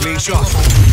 Clean shot.